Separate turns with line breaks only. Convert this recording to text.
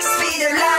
Speed of light.